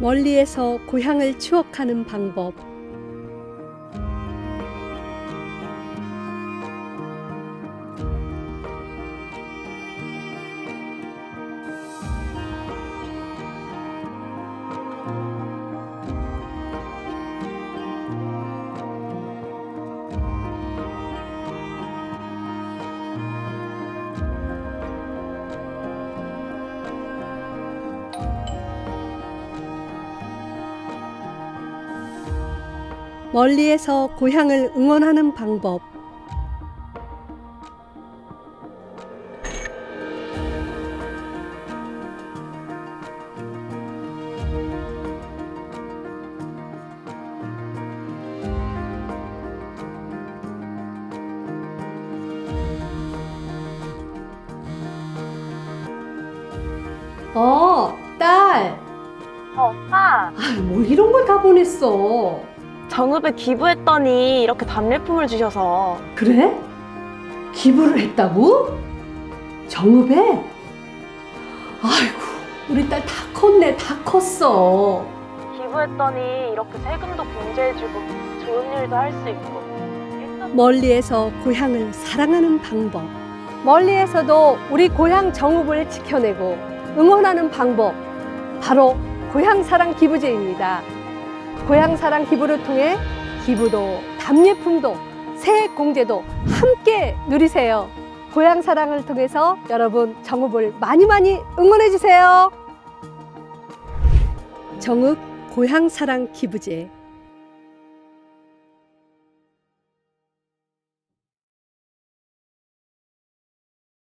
멀리에서 고향을 추억하는 방법. 멀리에서 고향을 응원하는 방법. 어, 딸. 어, 오빠. 아, 뭐 이런 걸 다 보냈어. 정읍에 기부했더니 이렇게 답례품을 주셔서 그래? 기부를 했다고? 정읍에? 아이고, 우리 딸 다 컸네, 다 컸어. 기부했더니 이렇게 세금도 공제해주고 좋은 일도 할 수 있고 멀리에서 고향을 사랑하는 방법. 멀리에서도 우리 고향 정읍을 지켜내고 응원하는 방법. 바로 고향 사랑 기부제입니다. 고향 사랑 기부를 통해 기부도 답례품도 세액 공제도 함께 누리세요. 고향 사랑을 통해서 여러분 정읍을 많이 많이 응원해 주세요. 정읍 고향 사랑 기부제